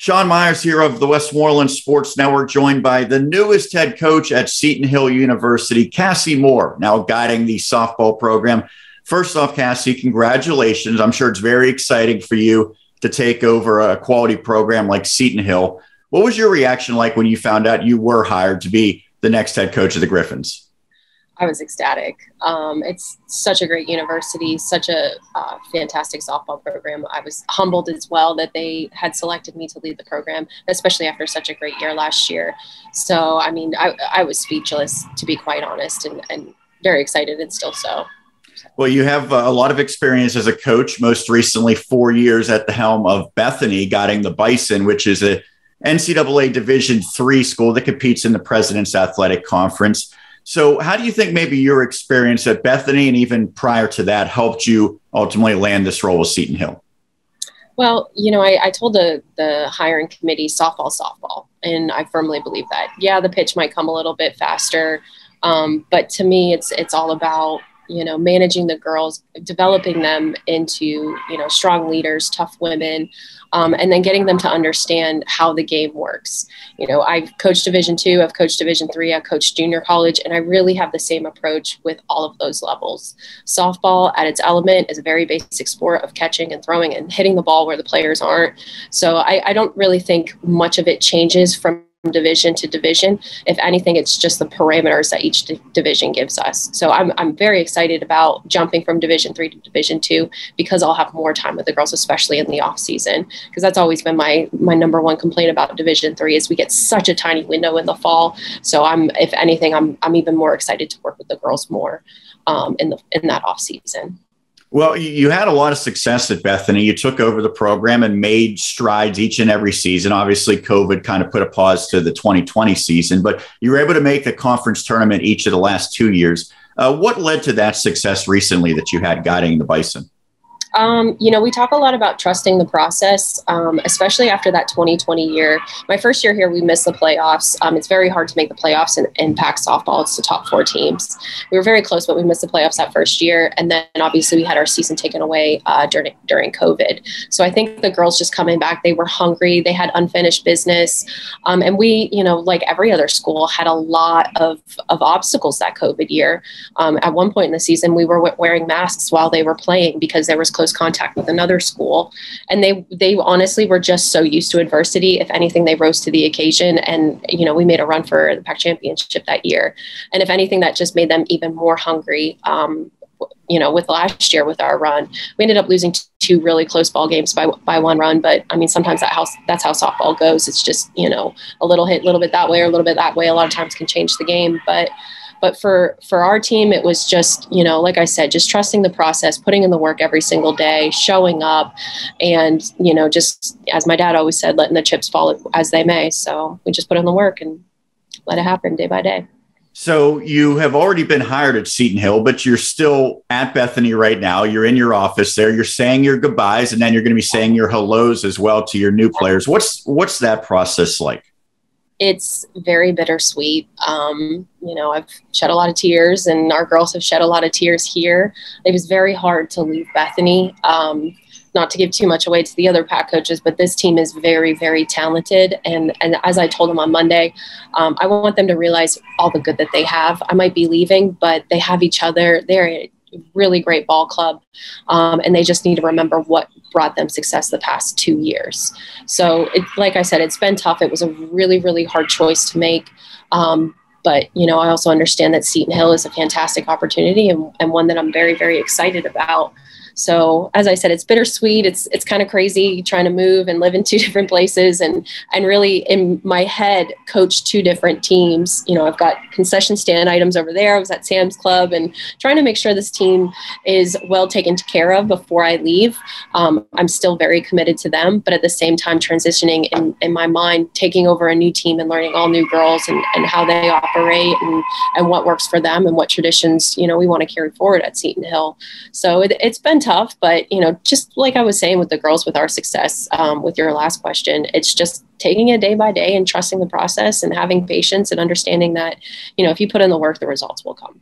Sean Meyers here of the Westmoreland Sports Network, joined by the newest head coach at Seton Hill University, Cassie Moore, now guiding the softball program. First off, Cassie, congratulations. I'm sure it's very exciting for you to take over a quality program like Seton Hill. What was your reaction like when you found out you were hired to be the next head coach of the Griffins? I was ecstatic. Um, it's such a great university, such a uh, fantastic softball program. I was humbled as well that they had selected me to lead the program, especially after such a great year last year. So, I mean, I, I was speechless, to be quite honest, and, and very excited and still so. Well, you have a lot of experience as a coach, most recently, four years at the helm of Bethany, guiding the Bison, which is a NCAA Division three school that competes in the President's Athletic Conference. So, how do you think maybe your experience at Bethany and even prior to that helped you ultimately land this role with Seton Hill? Well, you know, I, I told the the hiring committee softball, softball, and I firmly believe that. Yeah, the pitch might come a little bit faster, um, but to me, it's it's all about you know managing the girls, developing them into you know strong leaders, tough women, um, and then getting them to understand how the game works. You know, I've coached Division two, I've coached Division three, I've coached junior college, and I really have the same approach with all of those levels. Softball, at its element, is a very basic sport of catching and throwing and hitting the ball where the players aren't. So I, I don't really think much of it changes from division to division. If anything, it's just the parameters that each d- division gives us. So I'm, I'm very excited about jumping from division three to division two because I'll have more time with the girls, especially in the off season. Because that's always been my my number one complaint about division three is we get such a tiny window in the fall. So I'm, if anything, I'm I'm even more excited to work with the girls more um, in the in that off season. Well, you had a lot of success at Bethany. You took over the program and made strides each and every season. Obviously, COVID kind of put a pause to the 2020 season, but you were able to make the conference tournament each of the last two years. Uh, what led to that success recently that you had guiding the Bison? Um, you know, we talk a lot about trusting the process, um, especially after that 2020 year. My first year here, we missed the playoffs. Um, it's very hard to make the playoffs in PAC softball. It's the top four teams. We were very close, but we missed the playoffs that first year. And then obviously we had our season taken away uh, during during COVID. So I think the girls just coming back, they were hungry. They had unfinished business, um, and we, you know, like every other school, had a lot of of obstacles that COVID year. Um, at one point in the season, we were wearing masks while they were playing because there was close contact with another school. And they they honestly were just so used to adversity. If anything they rose to the occasion and you know we made a run for the PAC championship that year. And if anything that just made them even more hungry um, you know with last year with our run. We ended up losing two really close ball games by by one run but i mean sometimes that house that's how softball goes. It's just you know a little hit a little bit that way or a little bit that way. A lot of times can change the game but but for for our team, it was just you know, like I said, just trusting the process, putting in the work every single day, showing up, and you know, just as my dad always said, letting the chips fall as they may. So we just put in the work and let it happen day by day. So you have already been hired at Seton Hill, but you're still at Bethany right now. You're in your office there. You're saying your goodbyes, and then you're going to be saying your hellos as well to your new players. What's what's that process like? It's very bittersweet. Um, you know, I've shed a lot of tears, and our girls have shed a lot of tears here. It was very hard to leave Bethany. Um, not to give too much away to the other PAC coaches, but this team is very, very talented. And and as I told them on Monday, um, I want them to realize all the good that they have. I might be leaving, but they have each other. They're really great ball club, um, and they just need to remember what brought them success the past two years. So, it, like I said, it's been tough. It was a really, really hard choice to make. Um, but you know, I also understand that Seton Hill is a fantastic opportunity and, and one that I'm very, very excited about. So as I said, it's bittersweet. It's it's kind of crazy trying to move and live in two different places and and really in my head coach two different teams. You know, I've got concession stand items over there. I was at Sam's Club and trying to make sure this team is well taken care of before I leave. Um, I'm still very committed to them, but at the same time transitioning in, in my mind, taking over a new team and learning all new girls and, and how they operate and, and what works for them and what traditions, you know, we want to carry forward at Seton Hill. So it, has been tough, but you know, just like I was saying with the girls with our success, um, with your last question, it's just taking it day by day and trusting the process and having patience and understanding that, you know, if you put in the work, the results will come.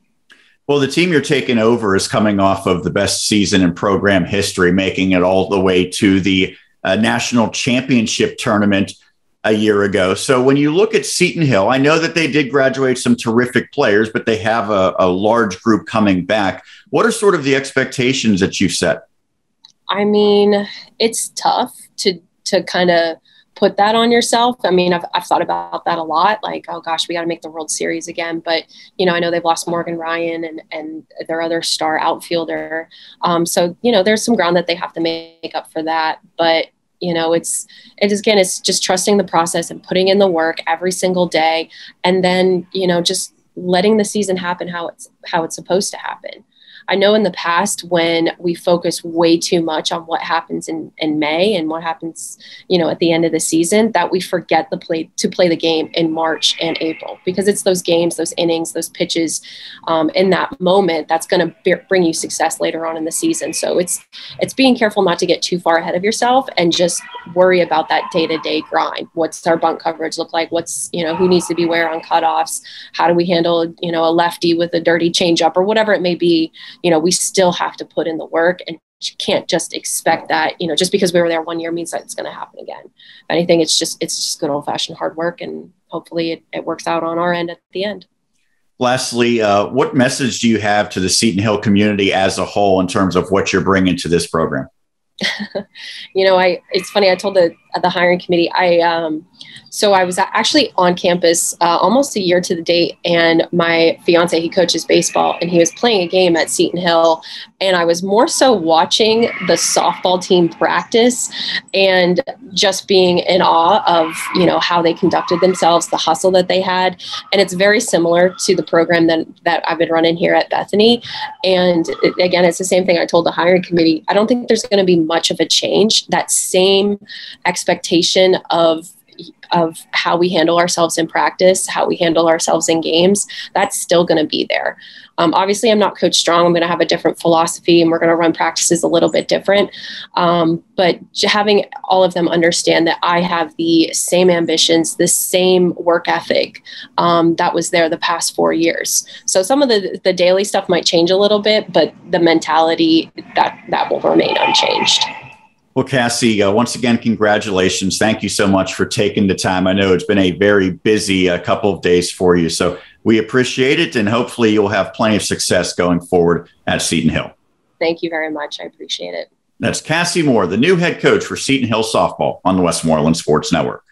Well, the team you're taking over is coming off of the best season in program history, making it all the way to the a national championship tournament a year ago. So when you look at Seton Hill, I know that they did graduate some terrific players, but they have a, a large group coming back. What are sort of the expectations that you've set? I mean, it's tough to to kind of put that on yourself. I mean, I've, I've thought about that a lot. Like, oh gosh, we got to make the World Series again. But you know, I know they've lost Morgan Ryan and and their other star outfielder. Um, so you know, there's some ground that they have to make up for that. But you know, it's it is again, it's just trusting the process and putting in the work every single day, and then you know, just letting the season happen how it's how it's supposed to happen. I know in the past when we focus way too much on what happens in, in May and what happens, you know, at the end of the season, that we forget the play to play the game in March and April because it's those games, those innings, those pitches um, in that moment that's going to bring you success later on in the season. So it's it's being careful not to get too far ahead of yourself and just worry about that day to day grind. What's our bunt coverage look like? What's you know who needs to be where on cutoffs? How do we handle you know a lefty with a dirty changeup or whatever it may be? You know, we still have to put in the work and you can't just expect that, you know, just because we were there one year means that it's going to happen again. If anything, it's just, it's just good old fashioned hard work and hopefully it, it works out on our end at the end. Lastly, uh, what message do you have to the Seton Hill community as a whole in terms of what you're bringing to this program? you know, I it's funny. I told the the hiring committee. I um, so I was actually on campus uh, almost a year to the date, and my fiance he coaches baseball, and he was playing a game at Seton Hill, and I was more so watching the softball team practice, and just being in awe of you know how they conducted themselves, the hustle that they had, and it's very similar to the program that that I've been running here at Bethany, and it, again, it's the same thing I told the hiring committee. I don't think there's going to be much of a change. That same expectation of of how we handle ourselves in practice, how we handle ourselves in games, that's still going to be there. Um, obviously, I'm not Coach Strong. I'm going to have a different philosophy, and we're going to run practices a little bit different. Um, but having all of them understand that I have the same ambitions, the same work ethic um, that was there the past four years. So some of the the daily stuff might change a little bit, but the mentality that that will remain unchanged. Well, Cassie, uh, once again, congratulations. Thank you so much for taking the time. I know it's been a very busy uh, couple of days for you. So we appreciate it, and hopefully you'll have plenty of success going forward at Seton Hill. Thank you very much. I appreciate it. That's Cassie Moore, the new head coach for Seton Hill softball on the Westmoreland Sports Network.